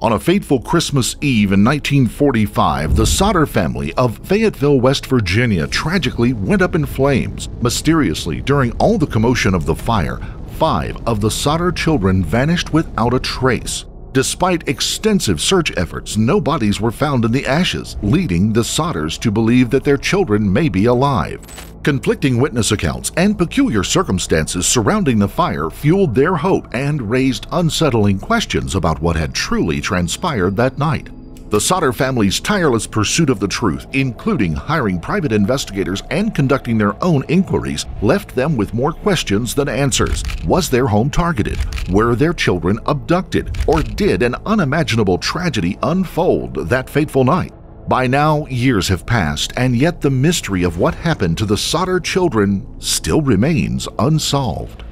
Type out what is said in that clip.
On a fateful Christmas Eve in 1945, the Sodder family of Fayetteville, West Virginia tragically went up in flames. Mysteriously, during all the commotion of the fire, five of the Sodder children vanished without a trace. Despite extensive search efforts, no bodies were found in the ashes, leading the Sodders to believe that their children may be alive. Conflicting witness accounts and peculiar circumstances surrounding the fire fueled their hope and raised unsettling questions about what had truly transpired that night. The Sodder family's tireless pursuit of the truth, including hiring private investigators and conducting their own inquiries, left them with more questions than answers. Was their home targeted? Were their children abducted? Or did an unimaginable tragedy unfold that fateful night? By now, years have passed, and yet the mystery of what happened to the Sodder children still remains unsolved.